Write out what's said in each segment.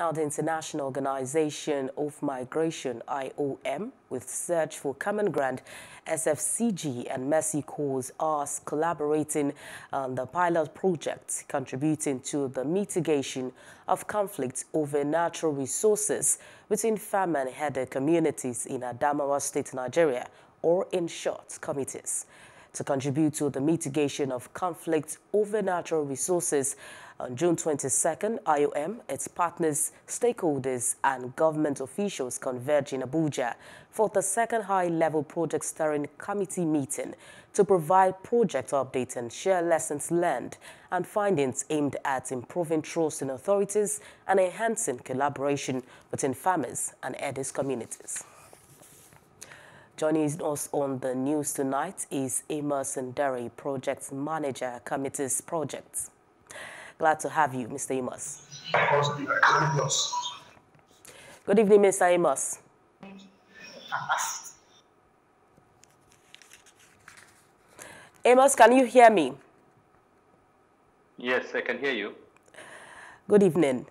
Now, the International Organization of Migration, IOM, with Search for Common Ground, SFCG, and Mercy Corps are collaborating on the pilot project contributing to the mitigation of conflicts over natural resources between farmer-herder communities in Adamawa State, Nigeria, or in short, COMITAS to contribute to the mitigation of conflicts over natural resources. On June 22nd, IOM, its partners, stakeholders, and government officials converged in Abuja for the second high-level project steering committee meeting to provide project updates and share lessons learned and findings aimed at improving trust in authorities and enhancing collaboration between farmers and herders communities. Joining us on the news tonight is Amos Nderi, Project Manager, COMITAS Projects. Glad to have you, Mr. Amos. Good evening, Mr. Amos. Amos, can you hear me? Yes, I can hear you. Good evening.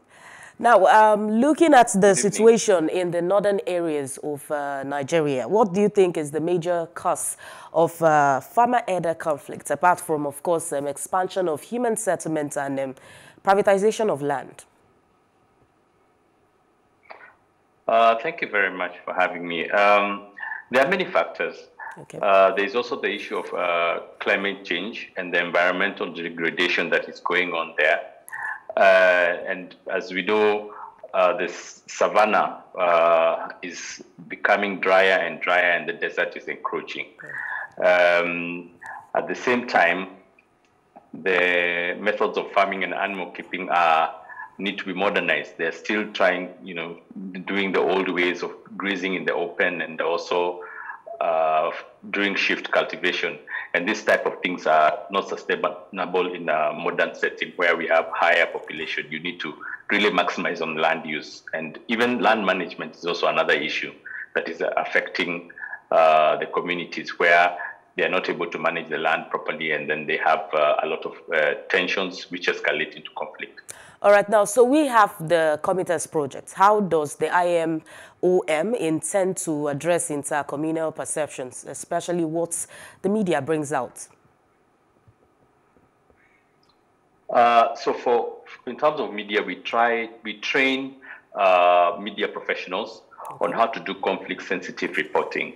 Now, um, looking at the situation in the northern areas of uh, Nigeria, what do you think is the major cause of uh, farmer-herder conflict, apart from, of course, um, expansion of human settlements and um, privatization of land? Uh, thank you very much for having me. Um, there are many factors. Okay. Uh, there is also the issue of uh, climate change and the environmental degradation that is going on there. Uh, and as we know, uh, the savanna uh, is becoming drier and drier, and the desert is encroaching. Um, at the same time, the methods of farming and animal keeping are need to be modernized. They're still trying, you know, doing the old ways of grazing in the open and also uh, doing shift cultivation. And this type of things are not sustainable in a modern setting where we have higher population. You need to really maximize on land use. And even land management is also another issue that is affecting uh, the communities where they are not able to manage the land properly and then they have uh, a lot of uh, tensions which escalate into conflict. All right, now, so we have the COMITAS project. How does the IOM intend to address intercommunal perceptions, especially what the media brings out? Uh, so for in terms of media, we try, we train uh, media professionals. On how to do conflict sensitive reporting.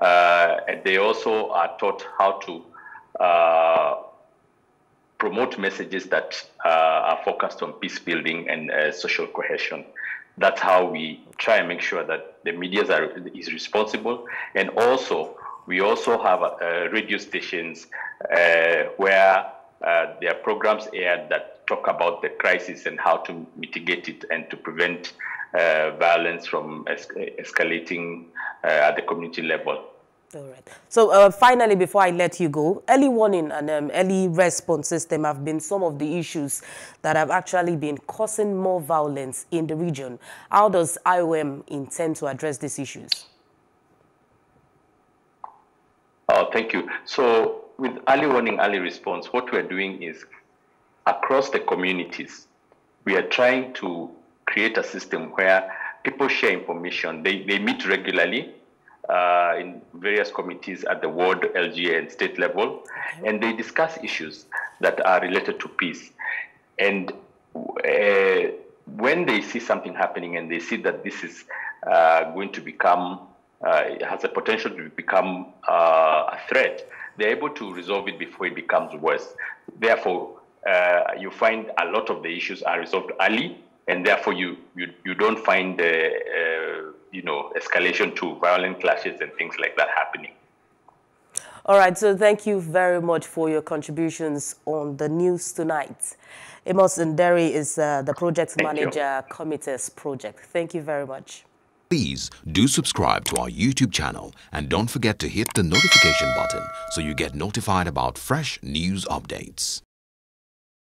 Uh, and they also are taught how to uh, promote messages that uh, are focused on peace building and uh, social cohesion. That's how we try and make sure that the media is responsible. And also, we also have uh, radio stations uh, where there are programs aired that talk about the crisis and how to mitigate it and to prevent violence from es escalating at the community level. All right. So uh, finally, before I let you go, early warning and um, early response system have been some of the issues that have actually been causing more violence in the region. How does IOM intend to address these issues? Oh, thank you. So with early warning, early response, what we're doing is across the communities, we are trying to create a system where people share information. They, they meet regularly uh, in various committees at the ward, LGA, and state level, and they discuss issues that are related to peace. And uh, when they see something happening and they see that this is uh, going to become, uh, has a potential to become uh, a threat, they're able to resolve it before it becomes worse. Therefore, uh, you find a lot of the issues are resolved early, and therefore you you, you don't find the you know, escalation to violent clashes and things like that happening. All right, so thank you very much for your contributions on the news tonight. Amos Nderi is uh, the project thank manager, you. COMITAS project. Thank you very much. Please do subscribe to our YouTube channel and don't forget to hit the notification button so you get notified about fresh news updates.